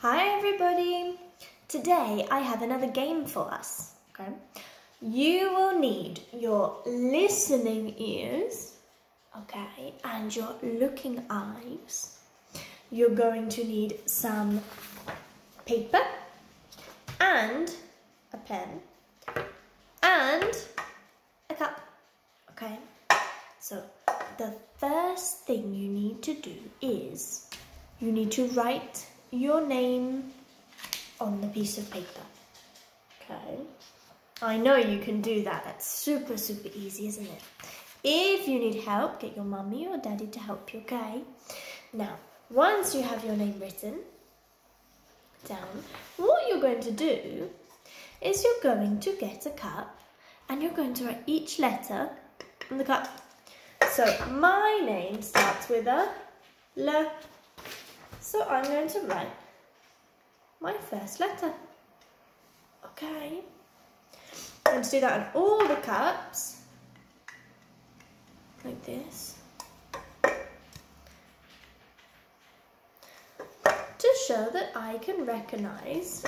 Hi everybody! Today I have another game for us. Okay. You will need your listening ears, okay, and your looking eyes. You're going to need some paper and a pen and a cup. Okay. So the first thing you need to do is you need to write your name on the piece of paper. Okay. I know you can do that. That's super, super easy, isn't it? If you need help, get your mummy or daddy to help you, okay? Now, once you have your name written down, what you're going to do is you're going to get a cup and you're going to write each letter on the cup. So my name starts with a L. So I'm going to write my first letter. Okay. I'm going to do that on all the cups. Like this. To show that I can recognise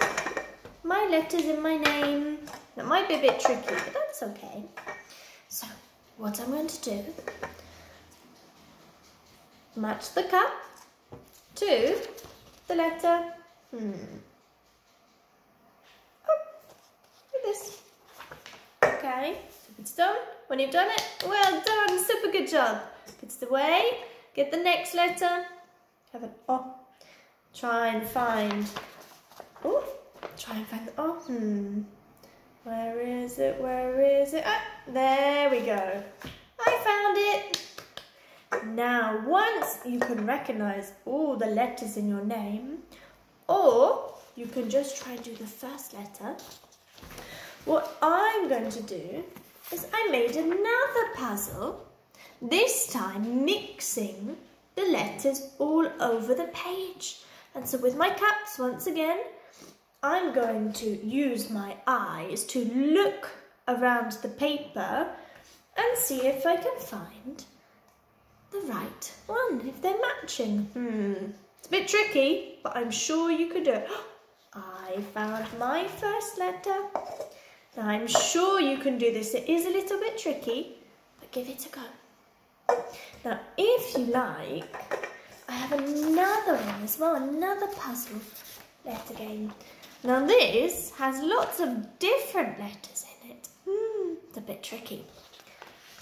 my letters in my name. That might be a bit tricky, but that's okay. So, what I'm going to do, match the cup to the letter hmm. Oh, like this. Okay, it's done. When you've done it, well done, super good job. It's the way. Get the next letter. Have an O. Try and find. Oh, try and find the O. Hmm. Where is it? Where is it? Ah, there we go. I found it. Now, once you can recognize all the letters in your name, or you can just try and do the first letter, what I'm going to do is I made another puzzle, this time mixing the letters all over the page. And so with my caps, once again, I'm going to use my eyes to look around the paper and see if I can find the right one, if they're matching. Hmm, it's a bit tricky, but I'm sure you could do it. I found my first letter. Now I'm sure you can do this. It is a little bit tricky, but give it a go. Now, if you like, I have another one as well, another puzzle letter game. Now this has lots of different letters in it. Hmm, it's a bit tricky.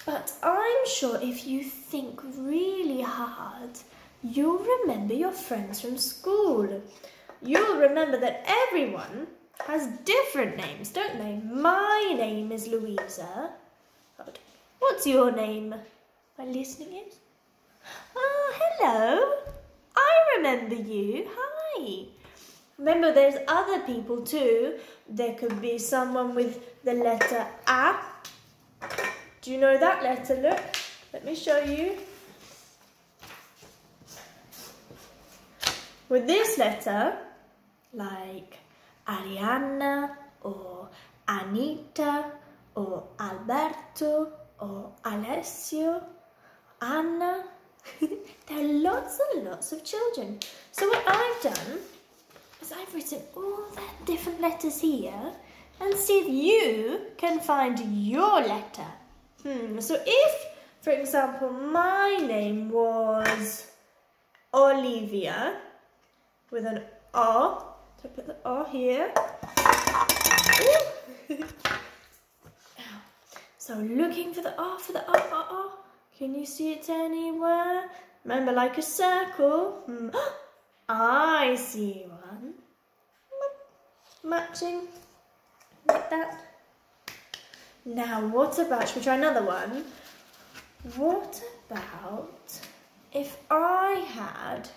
But I'm sure if you think really hard, you'll remember your friends from school. You'll remember that everyone has different names, don't they? My name is Louisa. What's your name? My listening is? Oh, ah, hello. I remember you. Hi. Remember, there's other people too. There could be someone with the letter A do you know that letter? Look, let me show you. With this letter, like Arianna or Anita or Alberto or Alessio, Anna, there are lots and lots of children. So what I've done is I've written all the different letters here and see if you can find your letter. Hmm, so if, for example, my name was Olivia with an R, so I put the O here. so looking for the R, for the R, O, O. Can you see it anywhere? Remember, like a circle. Hmm. I see one. Matching, like that. Now, what about, should we try another one? What about if I had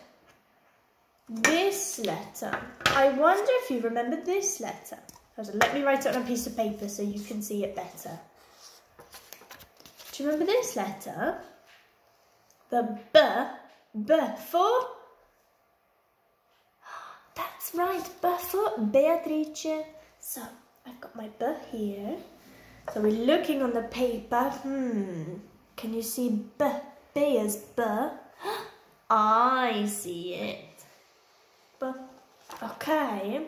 this letter? I wonder if you remember this letter. Let me write it on a piece of paper so you can see it better. Do you remember this letter? The B, B for? That's right, B for Beatrice. So, I've got my B here. So we're looking on the paper. Hmm. Can you see B? B is B. I see it. B. Okay.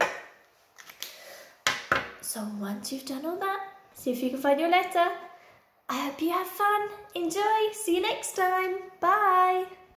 So once you've done all that, see if you can find your letter. I hope you have fun. Enjoy. See you next time. Bye.